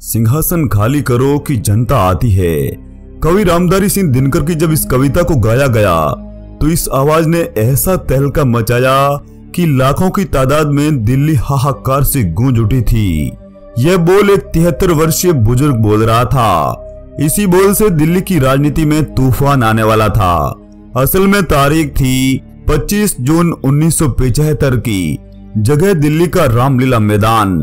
सिंहासन खाली करो कि जनता आती है। कवि रामधारी सिंह दिनकर की जब इस कविता को गाया गया तो इस आवाज़ ने ऐसा तहलका मचाया कि लाखों की तादाद में दिल्ली हाहाकार से गूंज उठी थी। यह बोल एक तिहत्तर वर्षीय बुज़ुर्ग बोल रहा था। इसी बोल से दिल्ली की राजनीति में तूफ़ान आने वाला था। असल में तारीख थी 25 जून 1975 की। जगह दिल्ली का रामलीला मैदान।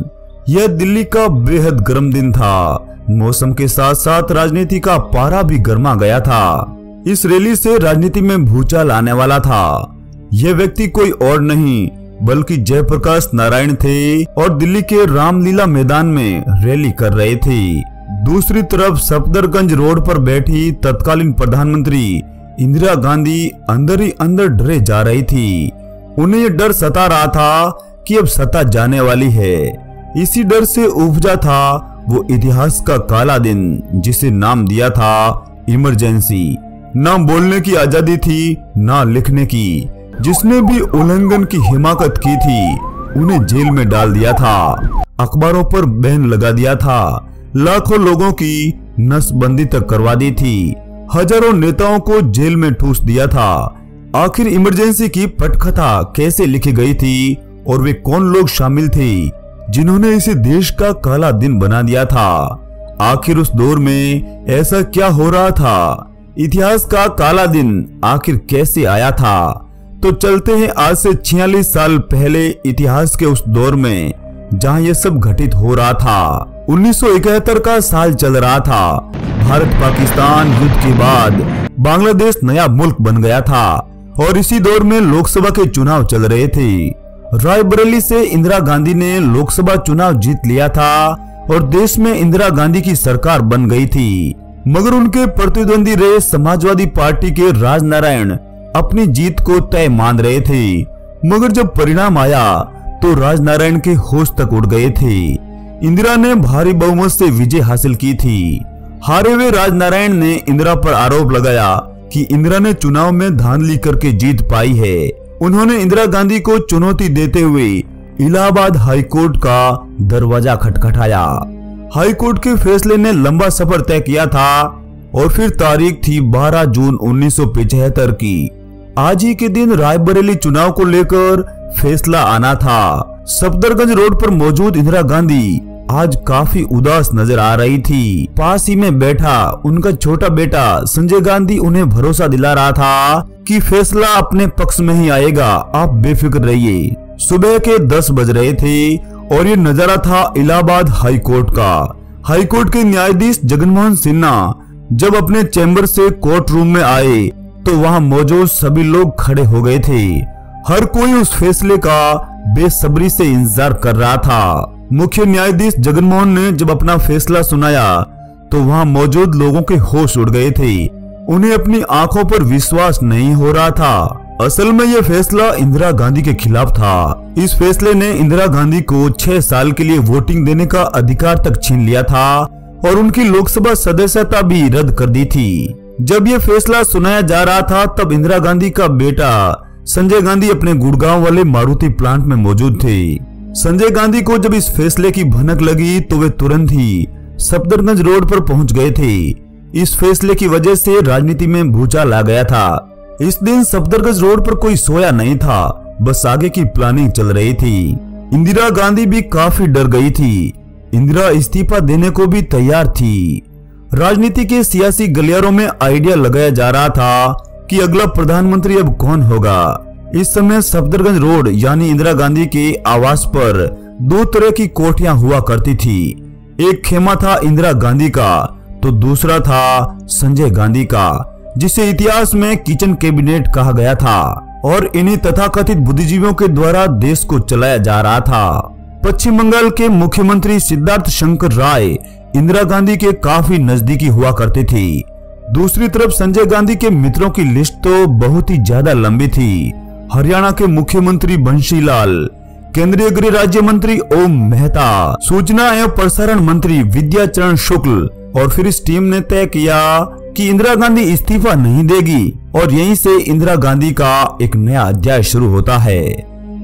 यह दिल्ली का बेहद गर्म दिन था। मौसम के साथ साथ राजनीति का पारा भी गर्मा गया था। इस रैली से राजनीति में भूचाल आने वाला था। यह व्यक्ति कोई और नहीं, बल्कि जयप्रकाश नारायण थे और दिल्ली के रामलीला मैदान में रैली कर रहे थे। दूसरी तरफ़ सफदरगंज रोड पर बैठी तत्कालीन प्रधानमंत्री इंदिरा गांधी अंदर ही अंदर डरे जा रही थी। उन्हें यह डर सता रहा था कि अब सता जाने वाली है। इसी डर से उपजा था वो इतिहास का काला दिन, जिसे नाम दिया था इमरजेंसी। ना बोलने की आज़ादी थी, ना लिखने की। जिसने भी उल्लंघन की हिमाकत की थी, उन्हें जेल में डाल दिया था। अखबारों पर बैन लगा दिया था। लाखों लोगों की नसबंदी तक करवा दी थी। हज़ारों नेताओं को जेल में ठूस दिया था। आखिर इमरजेंसी की पटकथा कैसे लिखी गई थी, और वे कौन लोग शामिल थे? जिन्होंने इसे देश का काला दिन बना दिया था। आखिर उस दौर में ऐसा क्या हो रहा था? इतिहास का काला दिन आखिर कैसे आया था? तो चलते हैं आज से 46 साल पहले इतिहास के उस दौर में, जहाँ यह सब घटित हो रहा था। 1971 का साल चल रहा था। भारत पाकिस्तान युद्ध के बाद बांग्लादेश नया मुल्क बन गया था और इसी दौर में लोकसभा के चुनाव चल रहे थे। रायबरेली से इंदिरा गांधी ने लोकसभा चुनाव जीत लिया था और देश में इंदिरा गांधी की सरकार बन गई थी। मगर उनके प्रतिद्वंदी रहे समाजवादी पार्टी के राजनारायण अपनी जीत को तय मान रहे थे। मगर जब परिणाम आया तो राजनारायण के होश तक उड़ गए थे। इंदिरा ने भारी बहुमत से विजय हासिल की थी। हारे हुए राजनारायण ने इंदिरा पर आरोप लगाया कि इंदिरा ने चुनाव में धांधली करके जीत पाई है। उन्होंने इंदिरा गांधी को चुनौती देते हुए इलाहाबाद हाईकोर्ट का दरवाज़ा खटखटाया। हाईकोर्ट के फैसले ने लंबा सफ़र तय किया था और फिर तारीख थी 12 जून 1975 की। आज ही के दिन रायबरेली चुनाव को लेकर फैसला आना था। सफदरगंज रोड पर मौजूद इंदिरा गांधी आज काफ़ी उदास नज़र आ रही थी। पास ही में बैठा उनका छोटा बेटा संजय गांधी उन्हें भरोसा दिला रहा था कि फैसला अपने पक्ष में ही आएगा। आप बेफिक्र रहिए। सुबह के दस बज रहे थे और ये नज़ारा था इलाहाबाद हाई कोर्ट का। हाई कोर्ट के न्यायाधीश जगनमोहन सिन्हा जब अपने चैम्बर से कोर्ट रूम में आए तो वहाँ मौजूद सभी लोग खड़े हो गए थे। हर कोई उस फैसले का बेसब्री से इंतज़ार कर रहा था। मुख्य न्यायाधीश जगनमोहन ने जब अपना फैसला सुनाया तो वहाँ मौजूद लोगों के होश उड़ गए थे। उन्हें अपनी आँखों पर विश्वास नहीं हो रहा था। असल में यह फैसला इंदिरा गांधी के खिलाफ था। इस फैसले ने इंदिरा गांधी को छह साल के लिए वोटिंग देने का अधिकार तक छीन लिया था, और उनकी लोकसभा सदस्यता भी रद्द कर दी थी। जब यह फैसला सुनाया जा रहा था, तब इंदिरा गांधी का बेटा संजय गांधी अपने गुड़गांव वाले मारुति प्लांट में मौजूद थे। संजय गांधी को जब इस फैसले की भनक लगी तो वे तुरंत ही सफदरगंज रोड पर पहुँच गए थे। इस फैसले की वजह से राजनीति में भूचाल आ गया था। इस दिन सफदरगंज रोड पर कोई सोया नहीं था, बस आगे की प्लानिंग चल रही थी। इंदिरा गांधी भी काफ़ी डर गई थी। इंदिरा इस्तीफा देने को भी तैयार थी। राजनीति के सियासी गलियारों में आइडिया लगाया जा रहा था कि अगला प्रधानमंत्री अब कौन होगा। इस समय सफदरगंज रोड, यानी इंदिरा गांधी के आवास पर दो तरह की कोठियाँ हुआ करती थी। एक खेमा था इंदिरा गांधी का तो दूसरा था संजय गांधी का, जिसे इतिहास में किचन कैबिनेट कहा गया था और इन्हीं तथाकथित बुद्धिजीवियों के द्वारा देश को चलाया जा रहा था। पश्चिम बंगाल के मुख्यमंत्री सिद्धार्थ शंकर राय इंदिरा गांधी के काफ़ी नजदीकी हुआ करते थे। दूसरी तरफ़ संजय गांधी के मित्रों की लिस्ट तो बहुत ही ज़्यादा लंबी थी हरियाणा के मुख्यमंत्री बंशीलाल, केंद्रीय गृह राज्य मंत्री ओम मेहता, सूचना एवं प्रसारण मंत्री विद्याचरण शुक्ल और फिर इस टीम ने तय किया कि इंदिरा गांधी इस्तीफा नहीं देगी और यहीं से इंदिरा गांधी का एक नया अध्याय शुरू होता है।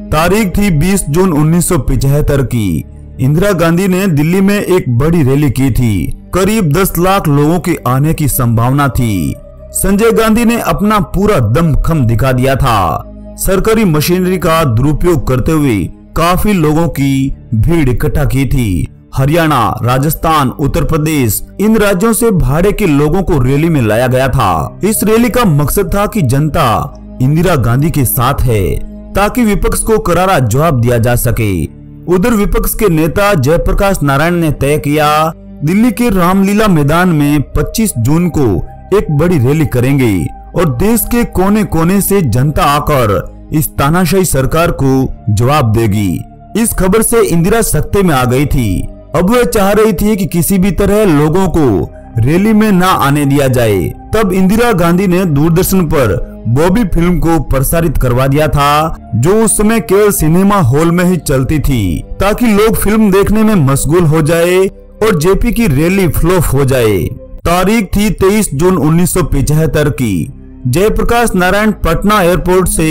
तारीख थी 20 जून 1975 की। इंदिरा गांधी ने दिल्ली में एक बड़ी रैली की थी। करीब 10 लाख लोगों के आने की संभावना थी। संजय गांधी ने अपना पूरा दम खम दिखा दिया था। सरकारी मशीनरी का दुरुपयोग करते हुए काफ़ी लोगों की भीड़ इकट्ठा की थी। हरियाणा, राजस्थान, उत्तर प्रदेश, इन राज्यों से भाड़े के लोगों को रैली में लाया गया था। इस रैली का मकसद था कि जनता इंदिरा गांधी के साथ है, ताकि विपक्ष को करारा जवाब दिया जा सके। उधर विपक्ष के नेता जयप्रकाश नारायण ने तय किया, दिल्ली के रामलीला मैदान में 25 जून को एक बड़ी रैली करेंगे। और देश के कोने कोने से जनता आकर इस तानाशाही सरकार को जवाब देगी। इस खबर से इंदिरा सत्ते में आ गई थी। अब वह चाह रही थी कि किसी भी तरह लोगों को रैली में ना आने दिया जाए। तब इंदिरा गांधी ने दूरदर्शन पर बॉबी फ़िल्म को प्रसारित करवा दिया था, जो उस समय केवल सिनेमा हॉल में ही चलती थी, ताकि लोग फ़िल्म देखने में मशगूल हो जाए और जेपी की रैली फ्लॉप हो जाए। तारीख थी 23 जून 1975 की। जयप्रकाश नारायण पटना एयरपोर्ट से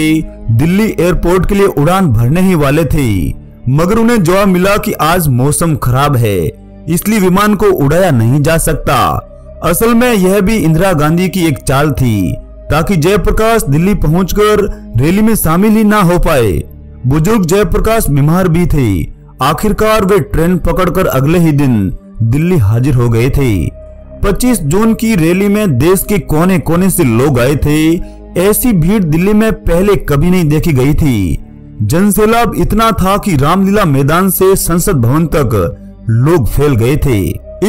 दिल्ली एयरपोर्ट के लिए उड़ान भरने ही वाले थे, मगर उन्हें जवाब मिला कि आज मौसम खराब है, इसलिए विमान को उड़ाया नहीं जा सकता। असल में यह भी इंदिरा गांधी की एक चाल थी, ताकि जयप्रकाश दिल्ली पहुंचकर रैली में शामिल ही ना हो पाए। बुज़ुर्ग जयप्रकाश बीमार भी थे, आखिरकार वे ट्रेन पकड़कर अगले ही दिन दिल्ली हाजिर हो गए थे। 25 जून की रैली में देश के कोने कोने से लोग आए थे। ऐसी भीड़ दिल्ली में पहले कभी नहीं देखी गई थी। जनसैलाब इतना था कि रामलीला मैदान से संसद भवन तक लोग फैल गए थे।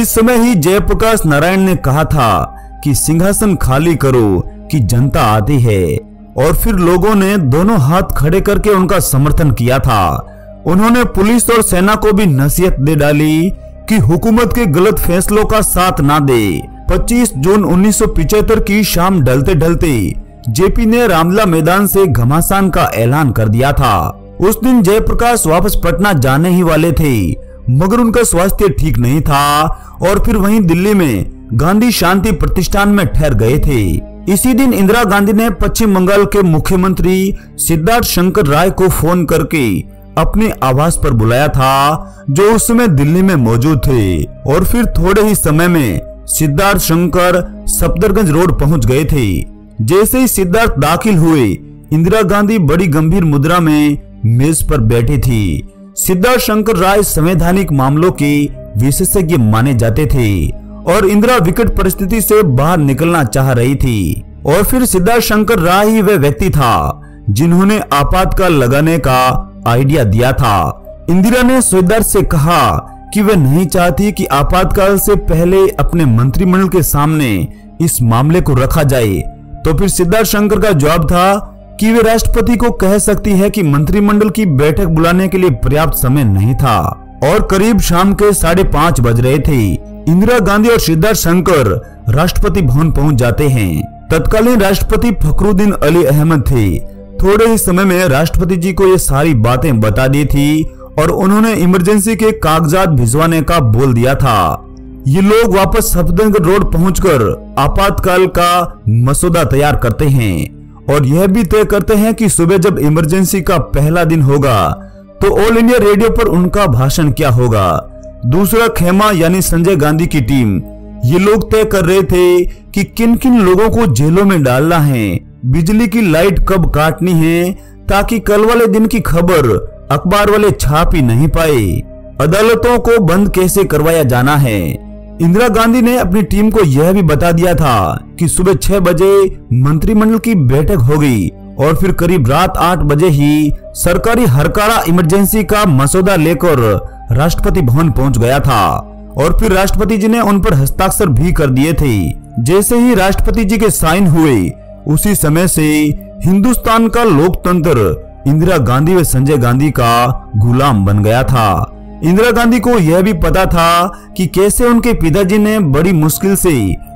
इस समय ही जयप्रकाश नारायण ने कहा था कि सिंहासन खाली करो कि जनता आती है। और फिर लोगों ने दोनों हाथ खड़े करके उनका समर्थन किया था। उन्होंने पुलिस और सेना को भी नसीहत दे डाली कि हुकूमत के गलत फैसलों का साथ ना दे। 25 जून 1975 की शाम ढलते ढलते जेपी ने रामला मैदान से घमासान का ऐलान कर दिया था। उस दिन जयप्रकाश वापस पटना जाने ही वाले थे, मगर उनका स्वास्थ्य ठीक नहीं था और फिर वहीं दिल्ली में गांधी शांति प्रतिष्ठान में ठहर गए थे। इसी दिन इंदिरा गांधी ने पश्चिम बंगाल के मुख्यमंत्री सिद्धार्थ शंकर राय को फ़ोन करके अपने आवास पर बुलाया था, जो उस समय दिल्ली में मौजूद थे। और फिर थोड़े ही समय में सिद्धार्थ शंकर सफदरगंज रोड पहुँच गए थे। जैसे ही सिद्धार्थ दाखिल हुए, इंदिरा गांधी बड़ी गंभीर मुद्रा में मेज पर बैठी थी। सिद्धार्थ शंकर राय संवैधानिक मामलों के विशेषज्ञ माने जाते थे और इंदिरा विकट परिस्थिति से बाहर निकलना चाह रही थी। और फिर सिद्धार्थ शंकर राय ही वह व्यक्ति था, जिन्होंने आपातकाल लगाने का आइडिया दिया था। इंदिरा ने सिद्धार्थ से कहा कि वह नहीं चाहती कि आपातकाल से पहले अपने मंत्रिमंडल के सामने इस मामले को रखा जाए। तो फिर सिद्धार्थ शंकर का जवाब था कि वे राष्ट्रपति को कह सकती है कि मंत्रिमंडल की बैठक बुलाने के लिए पर्याप्त समय नहीं था और करीब शाम के साढ़े पाँच बज रहे थे। इंदिरा गांधी और सिद्धार्थ शंकर राष्ट्रपति भवन पहुँच जाते हैं। तत्कालीन राष्ट्रपति फखरुद्दीन अली अहमद थे। थोड़े ही समय में राष्ट्रपति जी को ये सारी बातें बता दी थी और उन्होंने इमरजेंसी के कागजात भिजवाने का बोल दिया था। ये लोग वापस सफदरगंज रोड पहुंचकर आपातकाल का मसौदा तैयार करते हैं और यह भी तय करते हैं कि सुबह जब इमरजेंसी का पहला दिन होगा तो ऑल इंडिया रेडियो पर उनका भाषण क्या होगा। दूसरा खेमा यानी संजय गांधी की टीम। ये लोग तय कर रहे थे कि किन किन लोगों को जेलों में डालना है। बिजली की लाइट कब काटनी है ताकि कल वाले दिन की खबर अखबार वाले छाप ही नहीं पाए? अदालतों को बंद कैसे करवाया जाना है? इंदिरा गांधी ने अपनी टीम को यह भी बता दिया था कि सुबह छह बजे मंत्रिमंडल की बैठक होगी और फिर करीब रात आठ बजे ही सरकारी हरकारा इमरजेंसी का मसौदा लेकर राष्ट्रपति भवन पहुँच गया था और फिर राष्ट्रपति जी ने उन पर हस्ताक्षर भी कर दिए थे। जैसे ही राष्ट्रपति जी के साइन हुए उसी समय से हिंदुस्तान का लोकतंत्र इंदिरा गांधी व संजय गांधी का गुलाम बन गया था। इंदिरा गांधी को यह भी पता था कि कैसे उनके पिताजी ने बड़ी मुश्किल से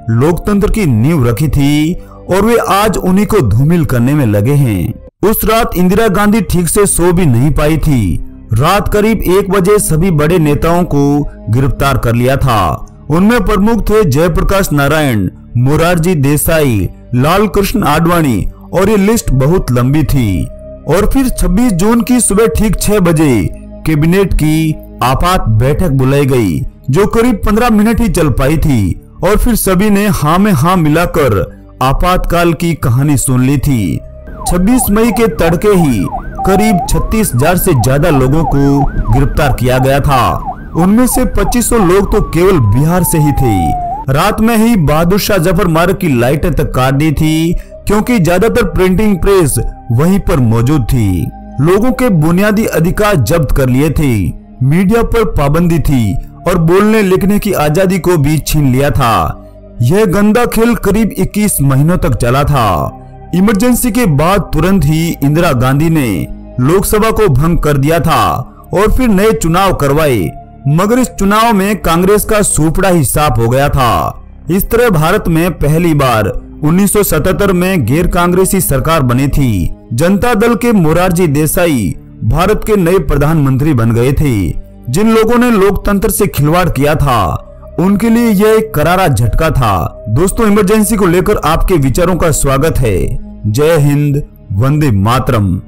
लोकतंत्र की नींव रखी थी और वे आज उन्हीं को धूमिल करने में लगे हैं। उस रात इंदिरा गांधी ठीक से सो भी नहीं पाई थी। रात करीब एक बजे सभी बड़े नेताओं को गिरफ़्तार कर लिया था। उनमें प्रमुख थे जयप्रकाश नारायण, मोरारजी देसाई लाल कृष्ण आडवाणी और ये लिस्ट बहुत लंबी थी। और फिर 26 जून की सुबह ठीक छह बजे कैबिनेट की आपात बैठक बुलाई गई, जो करीब पंद्रह मिनट ही चल पाई थी। और फिर सभी ने हाँ में हाँ मिलाकर आपातकाल की कहानी सुन ली थी। 26 मई के तड़के ही करीब छत्तीस हज़ार से ज़्यादा लोगों को गिरफ़्तार किया गया था। उनमें से 2500 लोग तो केवल बिहार से ही थे। रात में ही बहादुर शाह ज़फ़र मार्ग की लाइटें तक काट दी थी, क्योंकि ज़्यादातर प्रिंटिंग प्रेस वहीं पर मौजूद थी। लोगों के बुनियादी अधिकार जब्त कर लिए थे। मीडिया पर पाबंदी थी और बोलने लिखने की आज़ादी को भी छीन लिया था। यह गंदा खेल करीब 21 महीनों तक चला था। इमरजेंसी के बाद तुरंत ही इंदिरा गांधी ने लोकसभा को भंग कर दिया था और फिर नए चुनाव करवाए। मगर इस चुनाव में कांग्रेस का सुपड़ा ही साफ़ हो गया था। इस तरह भारत में पहली बार 1977 में गैर कांग्रेसी सरकार बनी थी। जनता दल के मोरारजी देसाई भारत के नए प्रधानमंत्री बन गए थे। जिन लोगों ने लोकतंत्र से खिलवाड़ किया था, उनके लिए यह एक करारा झटका था। दोस्तों, इमरजेंसी को लेकर आपके विचारों का स्वागत है। जय हिंद, वंदे मातरम।